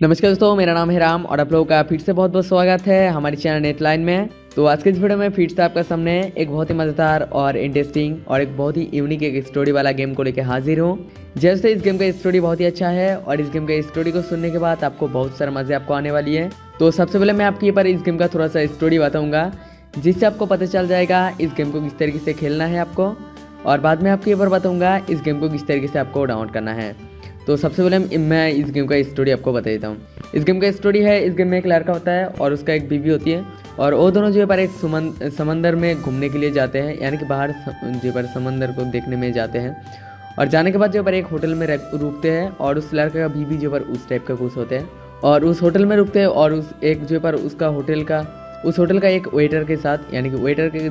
नमस्कार दोस्तों, मेरा नाम है राम और आप लोगों का फिर से बहुत बहुत स्वागत है हमारे चैनल नेट लाइन में। तो आज के इस वीडियो में फिर से आपका सामने एक बहुत ही मज़ेदार और इंटरेस्टिंग और एक बहुत ही यूनिक एक स्टोरी वाला गेम को लेकर हाजिर हूँ। जैसे इस गेम का स्टोरी बहुत ही अच्छा है और इस गेम का स्टोरी को सुनने के बाद आपको बहुत सारा मज़े आपको आने वाली है। तो सबसे पहले मैं आपके पर इस गेम का थोड़ा सा स्टोरी बताऊँगा, जिससे आपको पता चल जाएगा इस गेम को किस तरीके से खेलना है आपको। और बाद में आपके ऊपर बताऊँगा इस गेम को किस तरीके से आपको डाउनलोड करना है। तो सबसे पहले मैं इस गेम का स्टोरी आपको बता देता हूँ। इस गेम का स्टोरी है, इस गेम में एक लड़का होता है और उसका एक बीवी होती है। और वो दोनों जो है पर एक समंदर में घूमने के लिए जाते हैं, यानी कि बाहर जो पर समंदर को देखने में जाते हैं। और जाने के बाद जो पर एक होटल में रुकते हैं और उस लड़के का बीवी जो पर उस टाइप का कुछ होते हैं। और उस होटल में रुकते हैं और उस एक जो पर उसका होटल का उस होटल का एक वेटर के साथ यानी कि वेटर के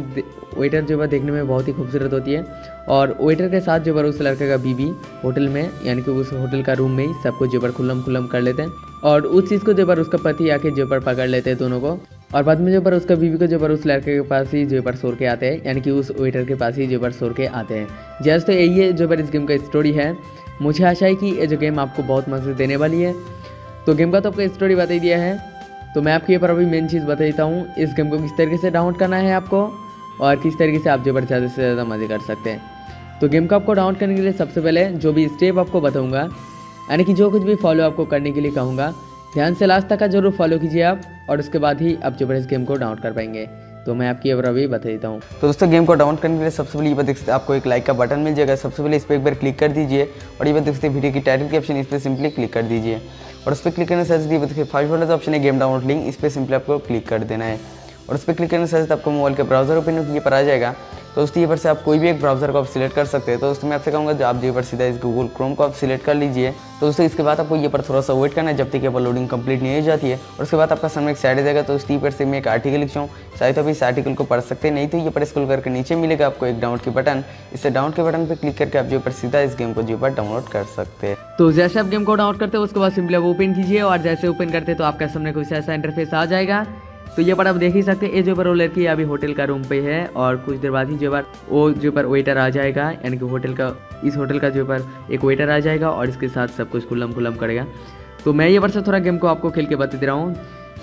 वेटर जो है देखने में बहुत ही खूबसूरत होती है और वेटर के साथ जो है उस लड़के का बीबी होटल में यानी कि उस होटल का रूम में ही सबको जो पर खुल्लम खुल्लम कर लेते हैं और उस चीज़ को जो पर उसका पति आके जो पर पकड़ लेते हैं दोनों को और बाद में जो पर उसका बीवी को जो पर उस लड़के के पास ही जो पर सोर के आते हैं यानी कि उस वेटर के पास ही जो पर सोर के आते हैं जैसे तो यही है जो पर इस गेम का स्टोरी है मुझे आशा है कि ये जो गेम आपको बहुत मज़े देने वाली है तो गेम का तो आपको स्टोरी बता दिया है तो मैं आपके पर अभी मेन चीज़ बता देता हूँ, इस गेम को किस तरीके से डाउनलोड करना है आपको और किस तरीके से आप जो पर ज़्यादा से ज़्यादा मज़े कर सकते हैं। तो गेम को आपको डाउनलोड करने के लिए सबसे पहले जो भी स्टेप आपको बताऊँगा, यानी कि जो कुछ भी फॉलो आपको करने के लिए कहूँगा, ध्यान से लास्ट तक का ज़रूर फॉलो कीजिए आप और उसके बाद ही आप जो इस गेम को डाउनलोड कर पाएँगे। तो मैं आपकी अब अभी बता देता हूँ। तो दोस्तों गेम को डाउनलोड करने के लिए सबसे पहले ये बात सकते आपको एक लाइक का बटन मिल जाएगा। सबसे पहले इस पर एक बार क्लिक कर दीजिए और ये बात सकते वीडियो की टाइटल के ऑप्शन इस पर सिंपली क्लिक कर दीजिए। और उस पर क्लिक करने से देखिए फाइव वाला ऑप्शन है गेम डाउनलोड लिंक इस पर सिंपली आपको क्लिक कर देना है। और उस पर क्लिक करने से आपको मोबाइल के ब्राउज़र ओपन ये पर आ जाएगा। तो ये पर से आप कोई भी एक ब्राउज़र को आप सिलेक्ट कर सकते हैं। तो दोस्तों मैं आपसे कहूँगा जो आप ये पर सीधा इस गूगल क्रोम को आप सिलेक्ट कर लीजिए। तो दोस्तों इसके बाद आपको ये पर थोड़ा सा वेट करना है, जब तक ये पर लोडिंग कंप्लीट नहीं हो जाती है। और उसके बाद आपका सामने एक साइड जाएगा तो उस पर से मैं एक आर्टिकल लिखता हूँ चाहे तो अभी इस आर्टिकल को पढ़ सकते नहीं तो ये पर स्कूल करके नीचे मिलेगा आपको एक डाउनलोड की बटन इससे डाउनलोड के बटन पर क्लिक करके आप जो पर सीधा इस गेम को जो पर डाउनलोड कर सकते हैं। तो जैसे आप गेम को डाउनलोड करते हैं, उसके बाद सिंपली आप ओपन कीजिए और जैसे ओपन करते तो आपका सामने कुछ ऐसा इंटरफेस आ जाएगा। तो ये पर आप देख ही सकते हैं। ये जो पर वो लड़की अभी होटल का रूम पे है और कुछ देर बाद ही जो पर वो जो पर वेटर आ जाएगा, यानी कि होटल का, इस होटल का जो पर एक वेटर आ जाएगा और इसके साथ सब कुछ खुल्लम खुल्लम करेगा। तो मैं ये पर से थोड़ा गेम को आपको खेल के बता दे रहा हूँ।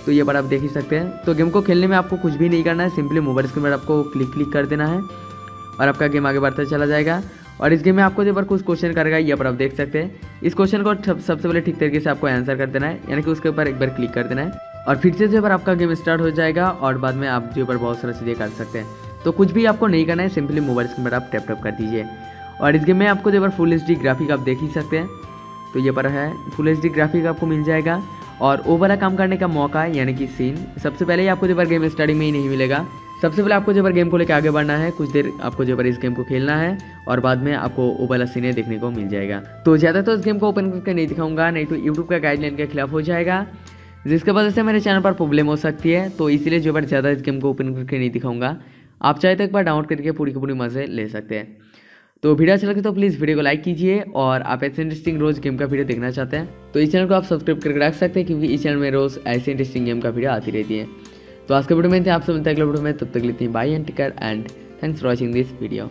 तो ये पर आप देख ही सकते हैं। तो गेम को खेलने में आपको कुछ भी नहीं करना है सिंपली मोबाइल स्क्रीन पर आपको क्लिक क्लिक कर देना है और आपका गेम आगे बढ़ता चला जाएगा। और इस गेम में आपको जो पर कुछ क्वेश्चन करेगा, ये पर आप देख सकते हैं। इस क्वेश्चन को सबसे पहले ठीक तरीके से आपको आंसर कर देना है, यानी कि उसके ऊपर एक बार क्लिक कर देना है। और फिर से जो है आपका गेम स्टार्ट हो जाएगा और बाद में आप जो पर बहुत सारा चीज़ें कर सकते हैं तो कुछ भी आपको नहीं करना है, सिंपली मोबाइल स्क्रीन पर आप टैप टैप कर दीजिए। और इस गेम में आपको जो पर फुल एच ग्राफिक आप देख ही सकते हैं तो ये पर है फुल एच ग्राफिक आपको मिल जाएगा। और वो वाला काम करने का मौका, यानी कि सीन सबसे पहले ही आपको जो गेम स्टार्टिंग में ही नहीं मिलेगा। सबसे पहले आपको जो गेम को लेकर आगे बढ़ना है, कुछ देर आपको जो इस गेम को खेलना है, और बाद में आपको वो वाला सीने देखने को मिल जाएगा। तो ज़्यादा तो इस गेम को ओपन करके नहीं दिखाऊँगा, नहीं तो यूट्यूब का गाइडलाइन के खिलाफ हो जाएगा। जिसके वजह से मेरे चैनल पर प्रॉब्लम हो सकती है तो इसीलिए जो बार ज़्यादा इस गेम को ओपन करके नहीं दिखाऊँगा। आप चाहे तो एक बार डाउनलोड करके पूरी की पूरी मज़े ले सकते हैं। तो वीडियो अच्छा लगे तो प्लीज़ वीडियो को लाइक कीजिए और आप ऐसे इंटरेस्टिंग रोज़ गेम का वीडियो देखना चाहते हैं तो इस चैनल को आप सब्सक्राइब करके रख सकते हैं, क्योंकि इस चैनल में रोज़ ऐसे इंटरेस्टिंग गेम का वीडियो आती रहती है। तो आज के वीडियो में आप सब अगले वीडियो में, तब तक लेते हैं bye and take care and thanks for watching this video